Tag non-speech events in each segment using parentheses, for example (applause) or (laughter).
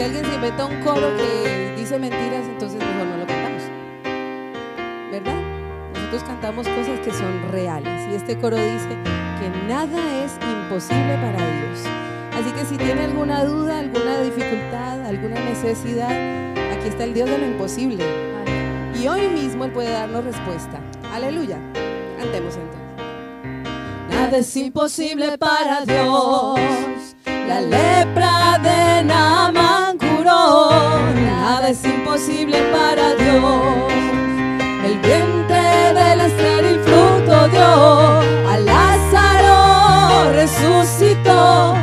Si alguien se inventa un coro que dice mentiras, entonces mejor no lo cantamos. ¿Verdad? Nosotros cantamos cosas que son reales. Y este coro dice que nada es imposible para Dios. Así que si tiene alguna duda, alguna dificultad, alguna necesidad, aquí está el Dios de lo imposible. Y hoy mismo Él puede darnos respuesta. Aleluya. Cantemos entonces. Nada es imposible para Dios. La lepra de Naaman curó. Nada es imposible para Dios. El vientre del estéril fruto dio. A Lázaro resucitó.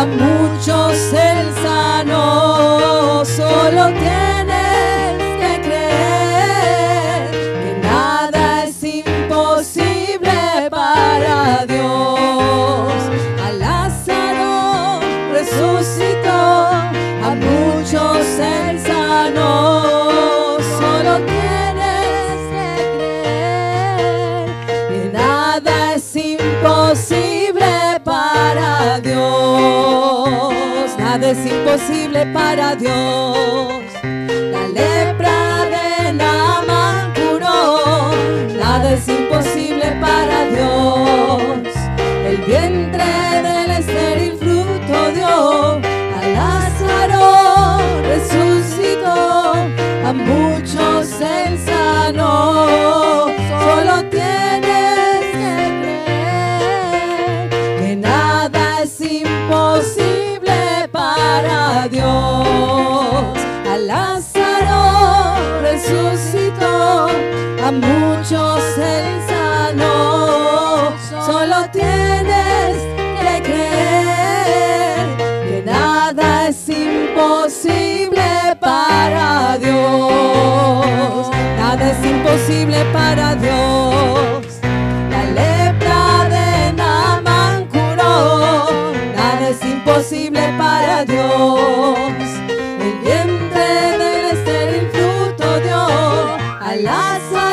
A muchos él sanó. Solo tienes es imposible para Dios. La lepra de Naaman curó. Nada es imposible para Dios. El vientre del estéril fruto dio. A Lázaro resucitó. A muchos él A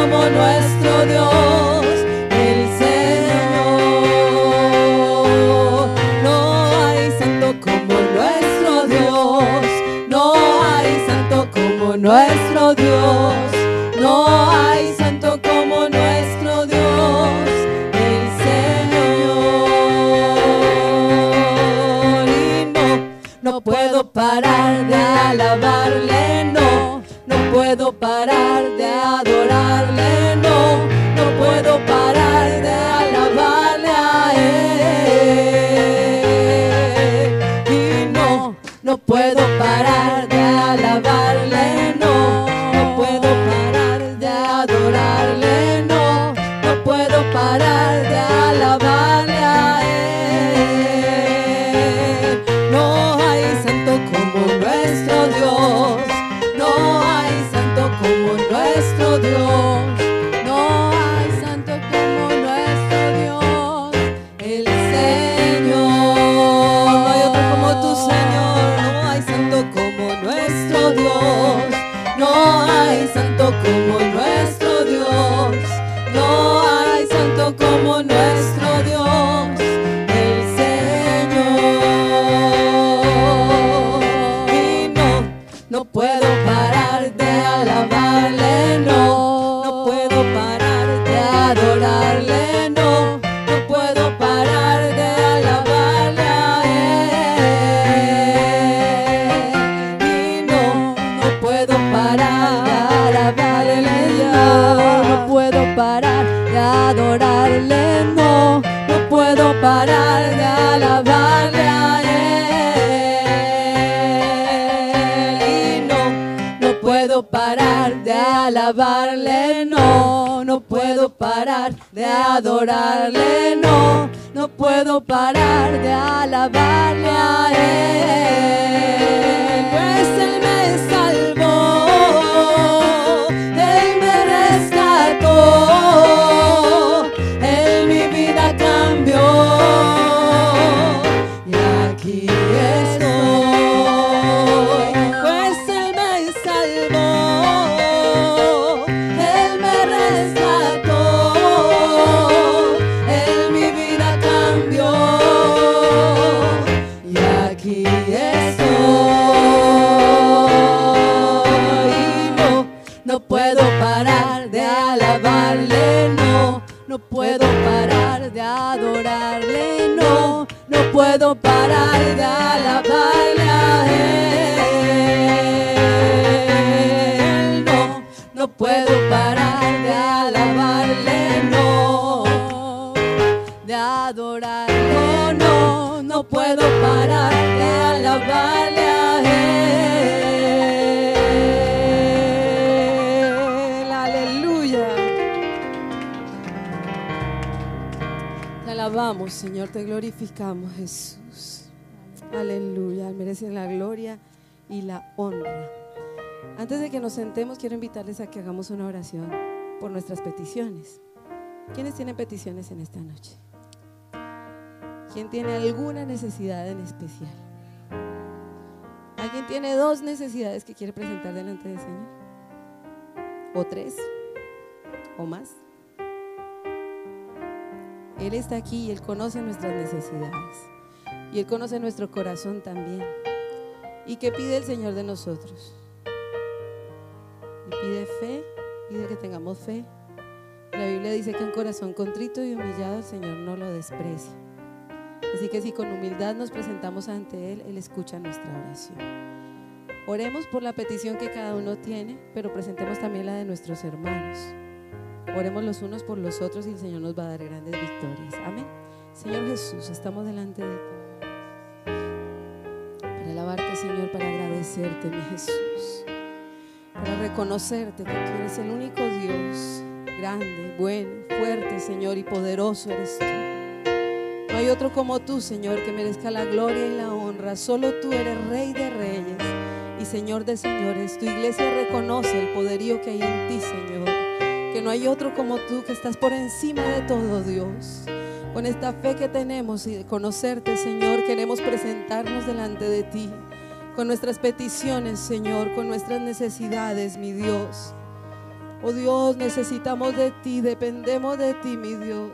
como nuestro Dios. el Señor No hay santo como nuestro Dios, no hay santo como nuestro Dios. para adorarle, no, puedo parar de alabarle a él, aleluya. Te alabamos, Señor, te glorificamos, Jesús. Aleluya, merecen la gloria y la honra. Antes de que nos sentemos, quiero invitarles a que hagamos una oración por nuestras peticiones. ¿Quiénes tienen peticiones en esta noche? ¿Quién tiene alguna necesidad en especial? ¿Alguien tiene dos necesidades que quiere presentar delante del Señor? ¿O tres? ¿O más? Él está aquí y Él conoce nuestras necesidades. Y Él conoce nuestro corazón también. ¿Y qué pide el Señor de nosotros? Y pide fe, pide que tengamos fe. La Biblia dice que un corazón contrito y humillado el Señor no lo desprecia. Así que si con humildad nos presentamos ante Él, Él escucha nuestra oración. Oremos por la petición que cada uno tiene, pero presentemos también la de nuestros hermanos. Oremos los unos por los otros y el Señor nos va a dar grandes victorias. Amén. Señor Jesús, estamos delante de ti. Para alabarte, Señor, para agradecerte, mi Jesús. Para reconocerte que tú eres el único Dios, grande, bueno, fuerte, Señor, y poderoso eres tú. Hay otro como tú, Señor, que merezca la gloria y la honra. Solo tú eres Rey de Reyes y Señor de Señores. Tu iglesia reconoce el poderío que hay en ti, Señor. Que no hay otro como tú, que estás por encima de todo, Dios. Con esta fe que tenemos y conocerte, Señor, queremos presentarnos delante de ti. Con nuestras peticiones, Señor, con nuestras necesidades, mi Dios. Oh Dios, necesitamos de ti, dependemos de ti, mi Dios.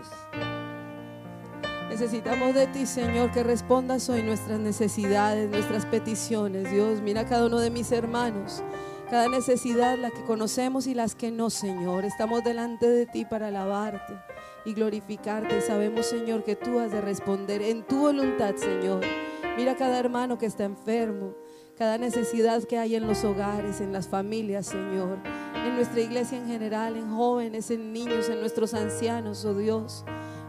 Necesitamos de ti, Señor, que respondas hoy nuestras necesidades, nuestras peticiones. Dios, mira cada uno de mis hermanos, cada necesidad, la que conocemos y las que no, Señor. Estamos delante de ti para alabarte y glorificarte. Sabemos, Señor, que tú has de responder en tu voluntad, Señor. Mira cada hermano que está enfermo, cada necesidad que hay en los hogares, en las familias, Señor, en nuestra iglesia en general, en jóvenes, en niños, en nuestros ancianos, oh Dios.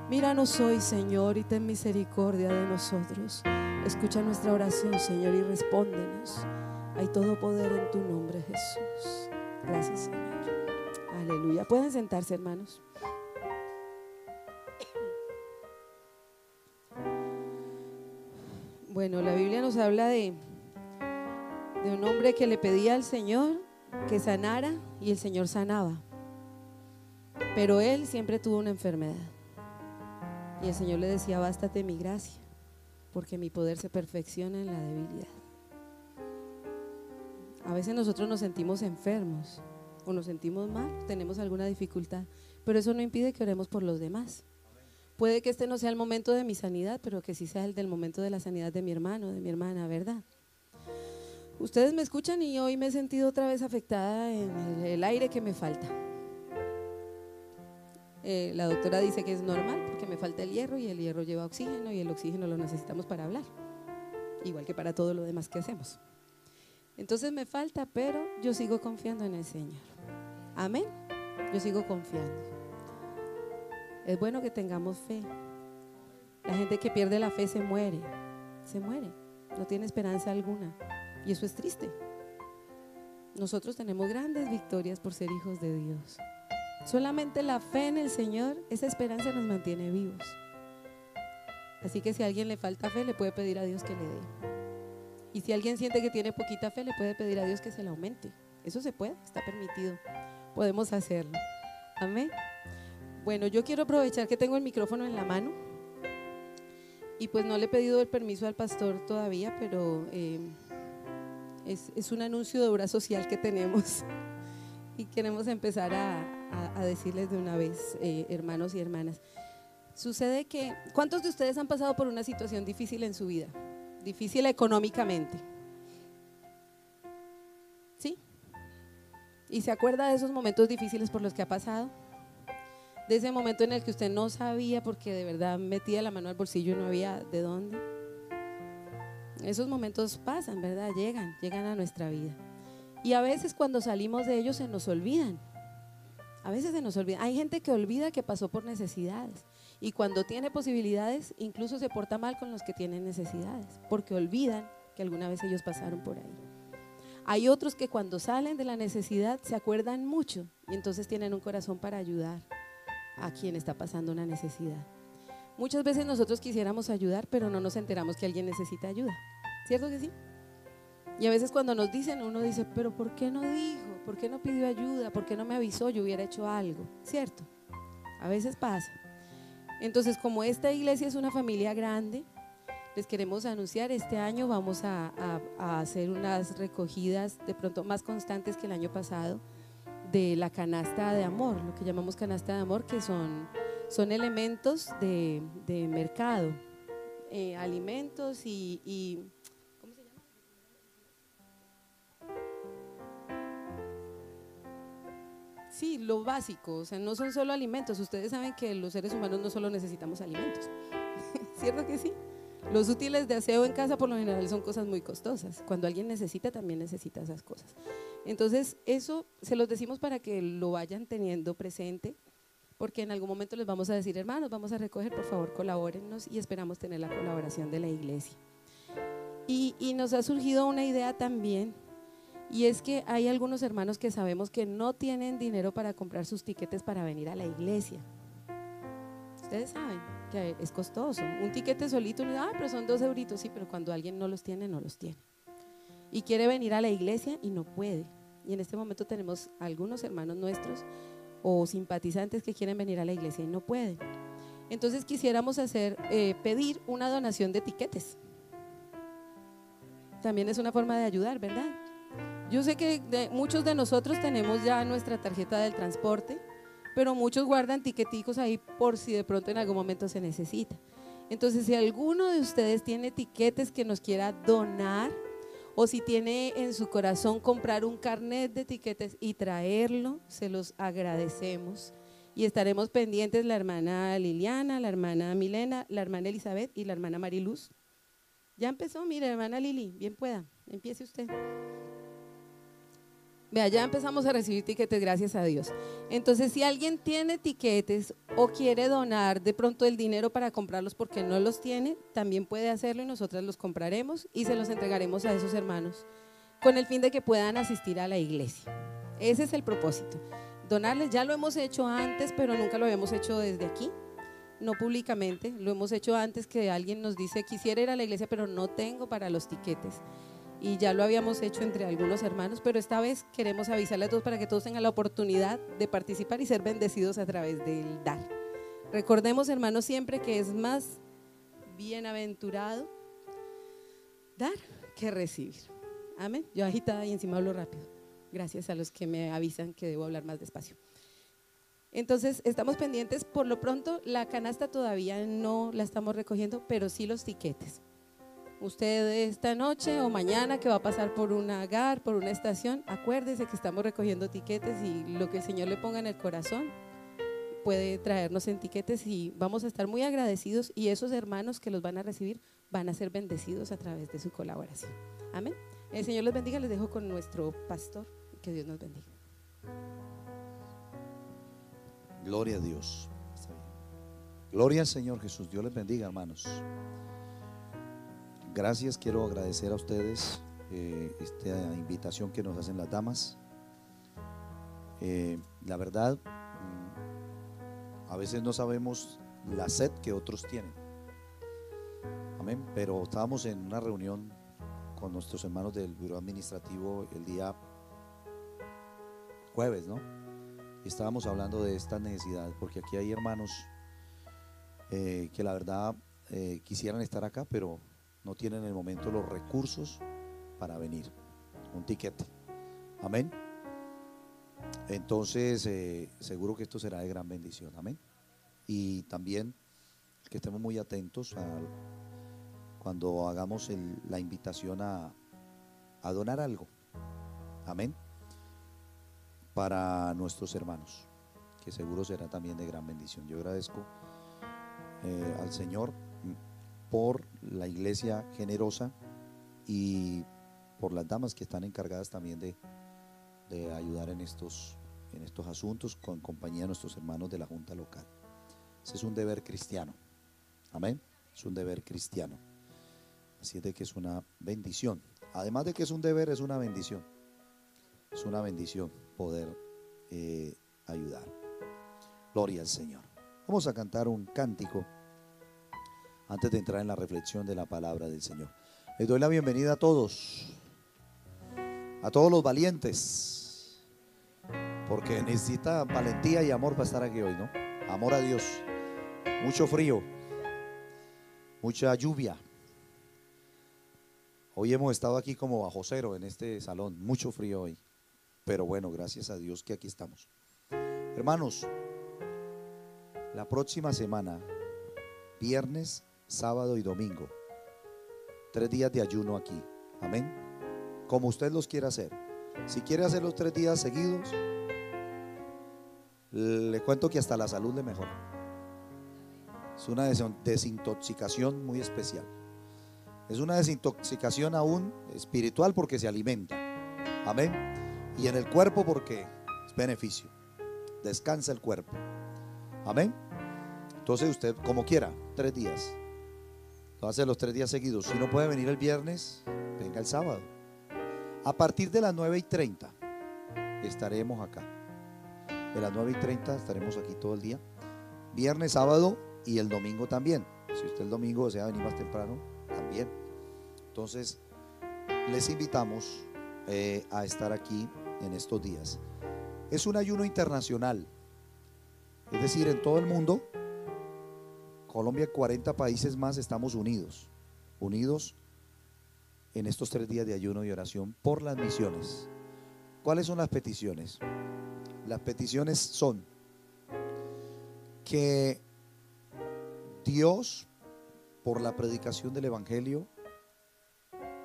Míranos hoy, Señor, y ten misericordia de nosotros. Escucha nuestra oración, Señor, y respóndenos. Hay todo poder en tu nombre, Jesús. Gracias, Señor. Aleluya. Pueden sentarse, hermanos. Bueno, la Biblia nos habla de, de un hombre que le pedía al Señor que sanara y el Señor sanaba. Pero él siempre tuvo una enfermedad. Y el Señor le decía, bástate mi gracia, porque mi poder se perfecciona en la debilidad. A veces nosotros nos sentimos enfermos o nos sentimos mal, tenemos alguna dificultad, pero eso no impide que oremos por los demás. Puede que este no sea el momento de mi sanidad, pero que sí sea el del momento de la sanidad de mi hermano, de mi hermana, ¿verdad? Ustedes me escuchan y hoy me he sentido otra vez afectada en el, aire que me falta. Eh, la doctora dice que es normal porque me falta el hierro y el hierro lleva oxígeno y el oxígeno lo necesitamos para hablar, igual que para todo lo demás que hacemos. Entonces me falta, pero yo sigo confiando en el Señor. Amén. Yo sigo confiando. Es bueno que tengamos fe. La gente que pierde la fe se muere, se muere, no tiene esperanza alguna. Y eso es triste. Nosotros tenemos grandes victorias por ser hijos de Dios. Solamente la fe en el Señor, esa esperanza nos mantiene vivos. Así que si a alguien le falta fe, le puede pedir a Dios que le dé. Y si alguien siente que tiene poquita fe, le puede pedir a Dios que se la aumente. Eso se puede, está permitido. Podemos hacerlo. Amén. Bueno, yo quiero aprovechar que tengo el micrófono en la mano y pues no le he pedido el permiso al pastor todavía, pero eh, es, un anuncio de obra social que tenemos (laughs) y queremos empezar a, decirles de una vez, eh, hermanos y hermanas. Sucede que, ¿cuántos de ustedes han pasado por una situación difícil en su vida? Difícil económicamente. ¿Sí? ¿Y se acuerda de esos momentos difíciles por los que ha pasado? de ese momento en el que usted no sabía porque de verdad metía la mano al bolsillo y no había de dónde. Esos momentos pasan, ¿verdad? Llegan, llegan a nuestra vida. Y a veces cuando salimos de ellos se nos olvidan. A veces se nos olvida. Hay gente que olvida que pasó por necesidades. Y cuando tiene posibilidades, incluso se porta mal con los que tienen necesidades, porque olvidan que alguna vez ellos pasaron por ahí. Hay otros que cuando salen de la necesidad se acuerdan mucho y entonces tienen un corazón para ayudar a quien está pasando una necesidad. Muchas veces nosotros quisiéramos ayudar, pero no nos enteramos que alguien necesita ayuda. ¿Cierto que sí? Y a veces cuando nos dicen, uno dice, pero ¿por qué no dijo? ¿Por qué no pidió ayuda? ¿Por qué no me avisó? Yo hubiera hecho algo. ¿Cierto? A veces pasa. Entonces, como esta iglesia es una familia grande, les queremos anunciar, este año vamos a, a hacer unas recogidas de pronto más constantes que el año pasado de la canasta de amor, lo que llamamos canasta de amor, que son, son elementos de, mercado, eh, alimentos y, ¿cómo Sí, lo básico, o sea, no son solo alimentos. Ustedes saben que los seres humanos no solo necesitamos alimentos, (laughs) ¿cierto que sí? Los útiles de aseo en casa por lo general son cosas muy costosas. Cuando alguien necesita, también necesita esas cosas. Entonces, eso se los decimos para que lo vayan teniendo presente, porque en algún momento les vamos a decir, hermanos, vamos a recoger, por favor, colabórennos y esperamos tener la colaboración de la iglesia. Y, y nos ha surgido una idea también, y es que hay algunos hermanos que sabemos que no tienen dinero para comprar sus tiquetes para venir a la iglesia. Ustedes saben que es costoso. Un tiquete solito, ah, pero son dos euritos, sí, pero cuando alguien no los tiene, no los tiene. Y quiere venir a la iglesia y no puede. Y en este momento tenemos algunos hermanos nuestros o simpatizantes que quieren venir a la iglesia y no pueden. Entonces quisiéramos hacer, eh, pedir una donación de etiquetes. También es una forma de ayudar, ¿verdad? Yo sé que muchos de nosotros tenemos ya nuestra tarjeta del transporte, pero muchos guardan tiqueticos ahí por si de pronto en algún momento se necesita. Entonces, si alguno de ustedes tiene etiquetes que nos quiera donar, o si tiene en su corazón comprar un carnet de etiquetes y traerlo, se los agradecemos. Y estaremos pendientes la hermana Liliana, la hermana Milena, la hermana Elizabeth y la hermana Mariluz Ya empezó, mire, hermana Lili, bien pueda, empiece usted. Vea, ya empezamos a recibir tiquetes, gracias a Dios. Entonces, si alguien tiene tiquetes o quiere donar de pronto el dinero para comprarlos porque no los tiene, también puede hacerlo y nosotras los compraremos y se los entregaremos a esos hermanos con el fin de que puedan asistir a la iglesia. Ese es el propósito. Donarles, ya lo hemos hecho antes, pero nunca lo habíamos hecho desde aquí, no públicamente. Lo hemos hecho antes que alguien nos dice, quisiera ir a la iglesia, pero no tengo para los tiquetes y ya lo habíamos hecho entre algunos hermanos, pero esta vez queremos avisarles a todos para que todos tengan la oportunidad de participar y ser bendecidos a través del dar. Recordemos, hermanos, siempre que es más bienaventurado dar que recibir. Amén. Yo agitada y encima hablo rápido. Gracias a los que me avisan que debo hablar más despacio. Entonces, estamos pendientes. Por lo pronto, la canasta todavía no la estamos recogiendo, pero sí los tiquetes usted esta noche o mañana que va a pasar por un agar, por una estación, acuérdese que estamos recogiendo tiquetes y lo que el Señor le ponga en el corazón puede traernos en tiquetes y vamos a estar muy agradecidos y esos hermanos que los van a recibir van a ser bendecidos a través de su colaboración. Amén. El Señor les bendiga, les dejo con nuestro pastor. Que Dios nos bendiga. Gloria a Dios. Gloria al Señor Jesús. Dios les bendiga, hermanos. Gracias, quiero agradecer a ustedes eh, esta invitación que nos hacen las damas. Eh, la verdad, mm, a veces no sabemos la sed que otros tienen. Amén. Pero estábamos en una reunión con nuestros hermanos del Buró Administrativo el día jueves, ¿no? Y estábamos hablando de esta necesidad, porque aquí hay hermanos eh, que la verdad quisieran estar acá, pero no tienen en el momento los recursos para venir. Un tiquete. Amén. Entonces, eh, seguro que esto será de gran bendición. Amén. Y también que estemos muy atentos a cuando hagamos la invitación a, donar algo. Amén. Para nuestros hermanos, que seguro será también de gran bendición. Yo agradezco eh, al Señor por la iglesia generosa y por las damas que están encargadas también de, ayudar en estos, en estos asuntos con compañía de nuestros hermanos de la Junta Local. Ese es un deber cristiano. Amén. Es un deber cristiano. Así es de que es una bendición. Además de que es un deber, es una bendición. Es una bendición poder eh, ayudar. Gloria al Señor. Vamos a cantar un cántico antes de entrar en la reflexión de la palabra del Señor. Les doy la bienvenida a todos, a todos los valientes, porque necesita valentía y amor para estar aquí hoy, ¿no? Amor a Dios, mucho frío, mucha lluvia. Hoy hemos estado aquí como bajo cero en este salón, mucho frío hoy, pero bueno, gracias a Dios que aquí estamos. Hermanos, la próxima semana, viernes sábado y domingo. Tres días de ayuno aquí. Amén. Como usted los quiera hacer. Si quiere hacer los tres días seguidos, le cuento que hasta la salud le mejora. Es una desintoxicación muy especial. Es una desintoxicación aún espiritual porque se alimenta. Amén. Y en el cuerpo porque es beneficio. Descansa el cuerpo. Amén. Entonces usted, como quiera, tres días. Lo hace los tres días seguidos. Si no puede venir el viernes, venga el sábado. A partir de las 9 y 30 estaremos acá. De las 9 y 30 estaremos aquí todo el día. Viernes, sábado y el domingo también. Si usted el domingo desea venir más temprano, también. Entonces, les invitamos eh, a estar aquí en estos días. Es un ayuno internacional. Es decir, en todo el mundo Colombia, 40 países más estamos unidos, unidos en estos tres días de ayuno y oración por las misiones. ¿Cuáles son las peticiones? Las peticiones son que Dios, por la predicación del Evangelio,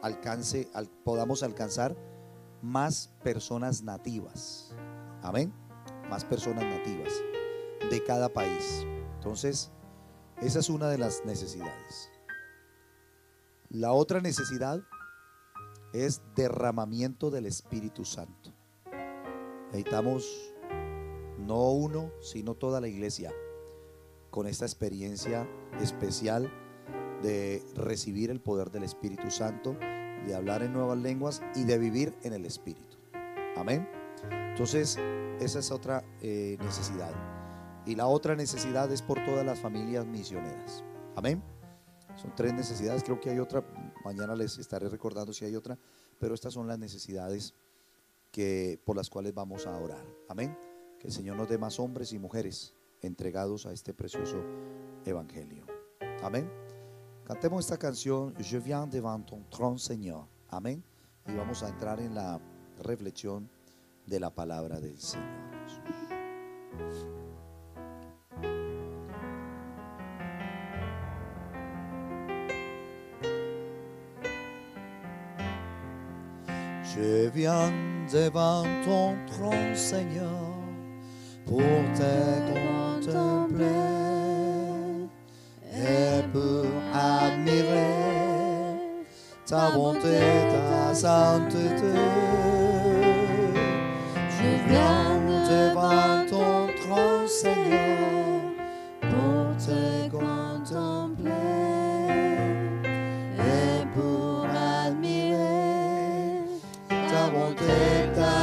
alcance, podamos alcanzar más personas nativas. Amén. Más personas nativas de cada país. Entonces, esa es una de las necesidades. La otra necesidad es derramamiento del Espíritu Santo. Necesitamos no uno, sino toda la iglesia con esta experiencia especial de recibir el poder del Espíritu Santo, de hablar en nuevas lenguas y de vivir en el Espíritu. Amén. Entonces, esa es otra eh, necesidad. Y la otra necesidad es por todas las familias misioneras. Amén. Son tres necesidades. Creo que hay otra. Mañana les estaré recordando si hay otra. Pero estas son las necesidades que, por las cuales vamos a orar. Amén. Que el Señor nos dé más hombres y mujeres entregados a este precioso evangelio. Amén. Cantemos esta canción, Je viens devant ton trône, Señor. Amén. Y vamos a entrar en la reflexión de la palabra del Señor Je viens devant ton trône, Seigneur, pour te contempler et pour admirer ta bonté, ta sainteté. Je viens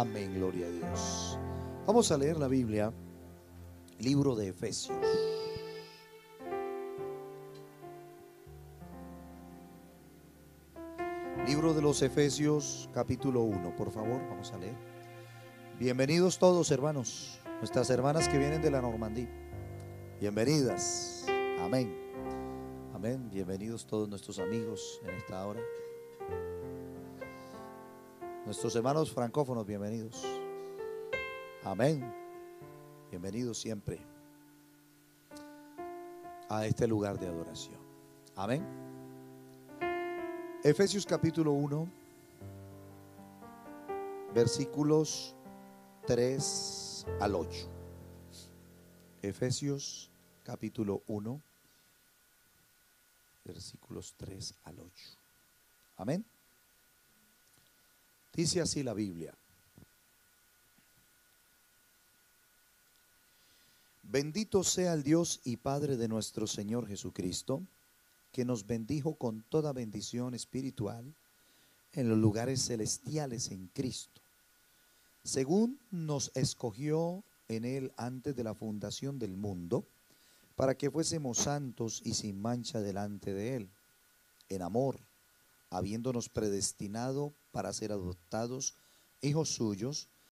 Amén, gloria a Dios. Vamos a leer la Biblia, libro de Efesios. Libro de los Efesios, capítulo 1, por favor, vamos a leer. Bienvenidos todos, hermanos, nuestras hermanas que vienen de la Normandía. Bienvenidas. Amén. Amén. Bienvenidos todos nuestros amigos en esta hora. Nuestros hermanos francófonos, bienvenidos. Amén. Bienvenidos siempre a este lugar de adoración. Amén. Efesios capítulo 1, versículos 3 al 8. Efesios capítulo 1, versículos 3 al 8. Amén. Dice así la Biblia. Bendito sea el Dios y Padre de nuestro Señor Jesucristo, que nos bendijo con toda bendición espiritual en los lugares celestiales en Cristo, según nos escogió en Él antes de la fundación del mundo, para que fuésemos santos y sin mancha delante de Él, en amor, habiéndonos predestinado para ser adoptados hijos suyos